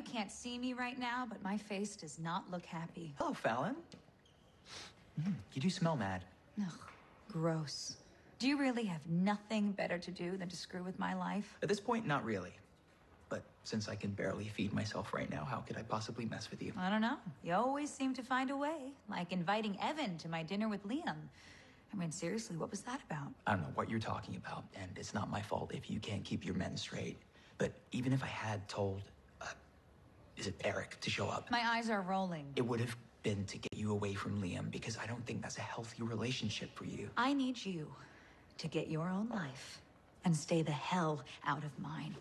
you can't see me right now, but my face does not look happy. Hello, Fallon. Mm, you do smell mad. Ugh, gross. Do you really have nothing better to do than to screw with my life? At this point, not really. But since I can barely feed myself right now, how could I possibly mess with you? I don't know. You always seem to find a way, like inviting Evan to my dinner with Liam. I mean, seriously, what was that about? I don't know what you're talking about, and it's not my fault if you can't keep your men straight. But even if I had told, is it Eric, to show up, My eyes are rolling. it would have been to get you away from Liam because I don't think that's a healthy relationship for you. I need you to get your own life and stay the hell out of mine.